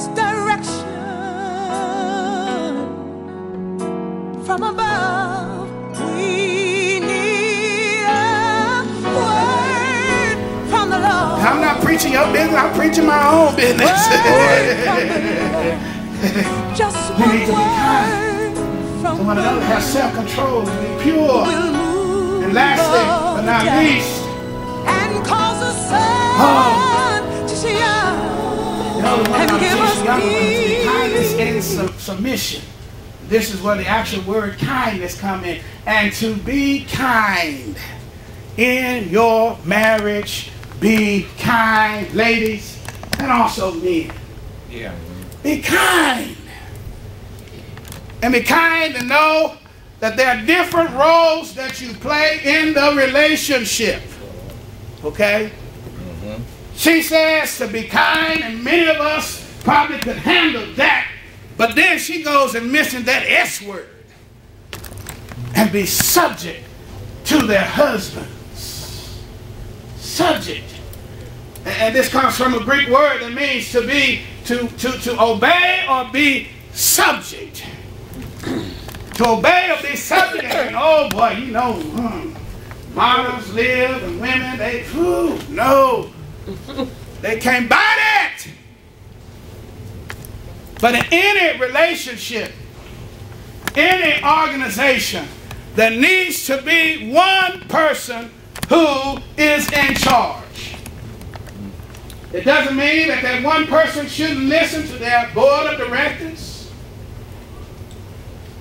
us direction from above. We need a word from the Lord. I'm not preaching your business, I'm preaching my own business. Just We need to be kind. Someone else has self-control, to be pure. move And lastly, but not least, and cause the sun Oh. to shine. The other one And give us young ones is peace. kindness and sub- submission. This is where the actual word kindness come in. And to be kind in your marriage, be kind, ladies, and also men. Yeah. Be kind. And be kind to know that there are different roles that you play in the relationship. Okay? She says to be kind, and many of us probably could handle that. But then she goes and mentions that S word and be subject to their husbands. Subject. And- this comes from a Greek word that means to be, to, to, to obey or be subject. to obey or be subject. And oh boy, you know, hmm, models live and women, they, whew, no. They can't buy that. But in any relationship, any organization, there needs to be one person who is in charge. It doesn't mean that that one person shouldn't listen to their board of directors.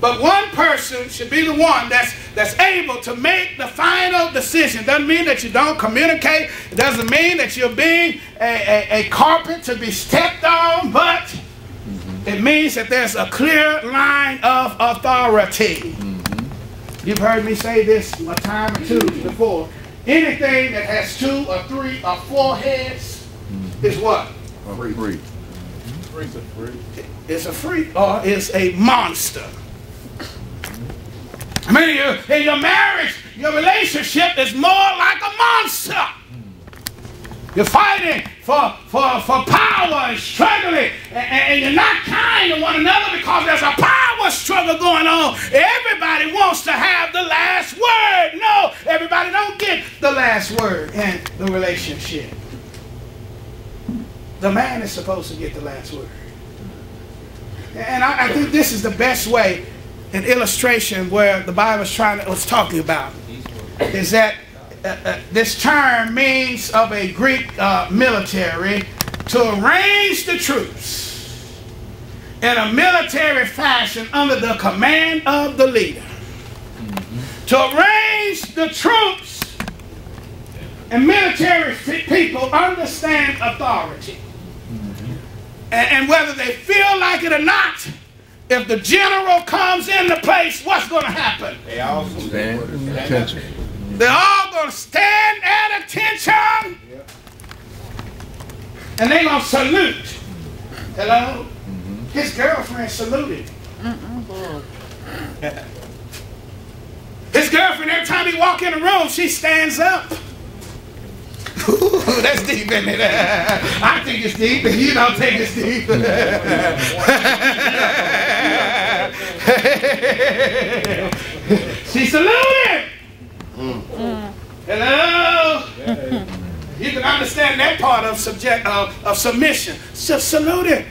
But one person should be the one that's, that's able to make the final decision. Doesn't mean that you don't communicate. It doesn't mean that you're being a, a, a carpet to be stepped on, but it means that there's a clear line of authority. You've heard me say this a time or two before. Anything that has two or three or four heads is what? Free. Free. It's a freak or it's a monster. I mean, you, in your marriage, your relationship is more like a monster. You're fighting for, for, for power and struggling, and, and you're not kind to one another because there's a power struggle going on. Everybody wants to have the last word. No, everybody don't get the last word in the relationship. The man is supposed to get the last word. And I, I think this is the best way, an illustration where the Bible is trying to, was talking about, is that uh, uh, this term means of a Greek uh, military to arrange the troops in a military fashion under the command of the leader. To arrange the troops and military people understand authority. And, and whether they feel like it or not, if the general comes in the place, what's going to happen? They also Stand attention. They're all going to stand at attention. And they're going to salute. Hello? Mm-hmm. His girlfriend saluted. His girlfriend, every time he walk in the room, she stands up. Ooh, that's deep, isn't it? I think it's deep, and you don't think it's deep. she saluted. Hello. You can understand that part of subject of, of submission. So saluted.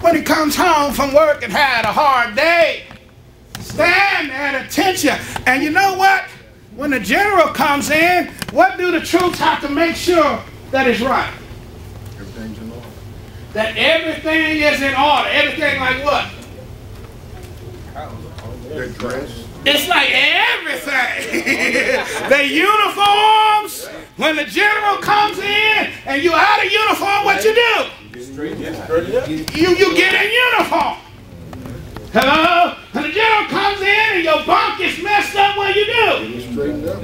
When he comes home from work and had a hard day, stand at attention. And you know what? When the general comes in, what do the troops have to make sure that is right? Everything's in order. That everything is in order. Everything like what? Their dress. It's like everything. the uniforms. When the general comes in and you out of uniform, what you do? You you get in uniform. Hello? When the general comes in and your bunk is messed up, what you do? Straightened up.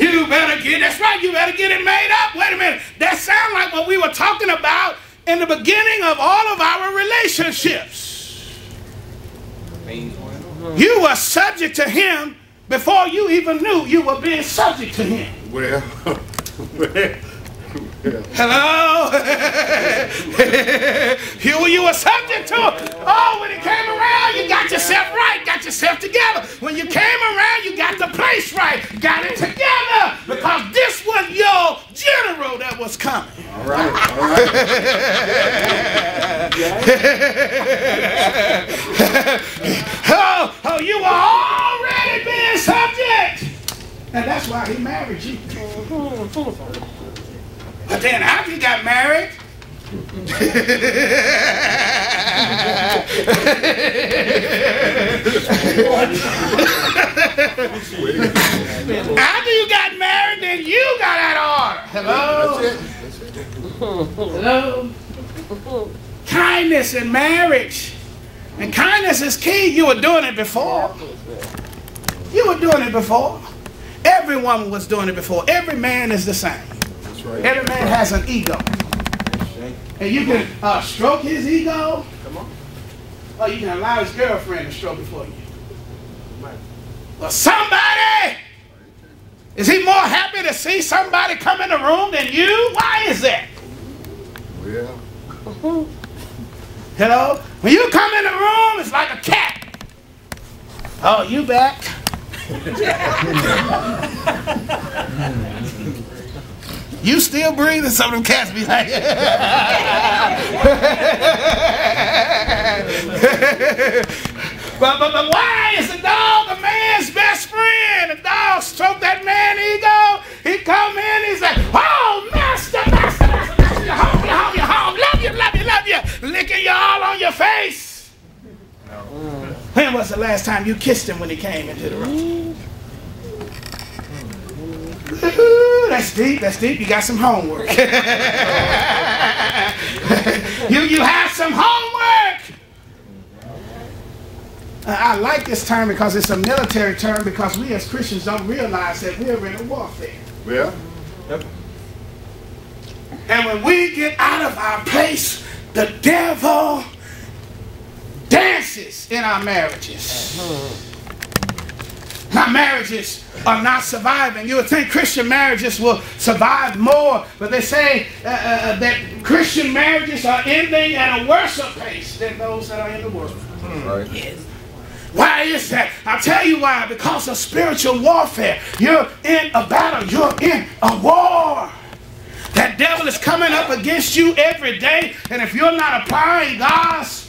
You better get that's right, you better get it made up. Wait a minute. That sounds like what we were talking about in the beginning of all of our relationships. You were subject to him before you even knew you were being subject to him. Well, well, Hello? you, you were subject to it. Oh, when it came around, you got yourself right, got yourself together. When you came around, you got the place right, got it together. Because this was your general that was coming. All right, all right oh, you were already being subject. And that's why he married you. Mm-hmm. But then after he got married, after you got married, then you got out of order. Hello? That's it. That's it. Hello? Kindness in marriage. And kindness is key. You were doing it before. You were doing it before. Every woman was doing it before. Every man is the same. That's right. Every man has an ego. And you can uh, stroke his ego. Come on. Or you can allow his girlfriend to stroke it for you. But somebody, is he more happy to see somebody come in the room than you? Why is that? Well, Hello? When you come in the room, it's like a cat. Oh, you back? You still breathing? Some of them cats be like, but, but, but why is the dog a man's best friend? The dog stroke that man ego. He come in, he's like, oh, master, master, master, master, you home, you home, you home. Love you, love you, love you. Licking you all on your face. When was the last time you kissed him when he came into the room? Ooh, that's deep, that's deep. You got some homework. you, you have some homework. I I like this term because it's a military term because we as Christians don't realize that we're in a warfare. well, And when we get out of our place, the devil dances in our marriages. Our marriages are not surviving. You would think Christian marriages will survive more, but they say uh, uh, that Christian marriages are ending at a worse pace than those that are in the world. right. Why is that? I'll tell you why. Because of spiritual warfare. You're in a battle, you're in a war. That devil is coming up against you every day, and if you're not applying God's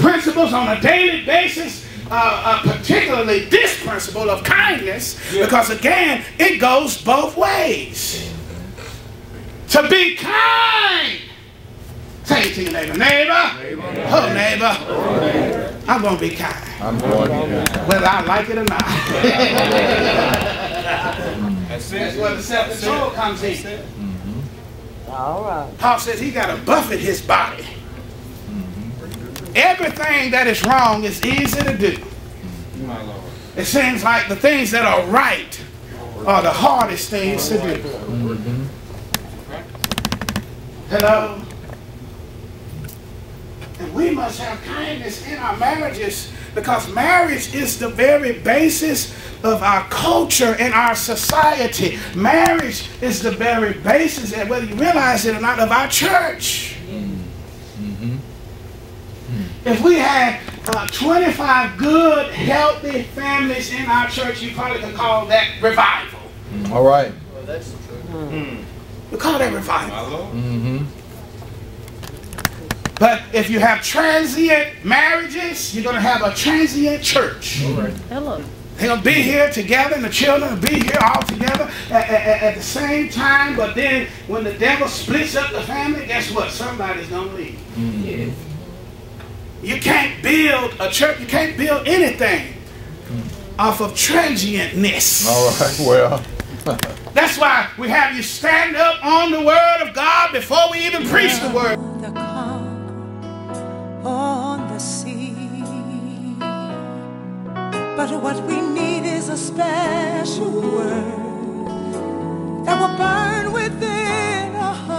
principles on a daily basis, uh, uh, particularly this principle of kindness, because again, it goes both ways. To be kind. Say it to your neighbor. Neighbor. Oh, neighbor. I'm going to be kind I'm going to. whether I like it or not. That's where the self-control comes in. All right. Paul says he got to buffet his body. Everything that is wrong is easy to do. It seems like the things that are right are the hardest things to do. Hello? And we must have kindness in our marriages because marriage is the very basis of our culture and our society. Marriage is the very basis, and whether you realize it or not, of our church. If we had uh, 25 good, healthy families in our church, you probably could call that revival. All right. That's true. We call that revival. Mm-hmm. But if you have transient marriages, you're going to have a transient church. Hello. They're going to be here together, and the children will be here all together at, at- at the same time. But then when the devil splits up the family, guess what? Somebody's going to leave. You can't build a church, you can't build anything off of transientness. All right. Well. That's why we have you stand up on the word of God before we even preach the word. the calm on the sea. But what we need is a special word that will burn within our heart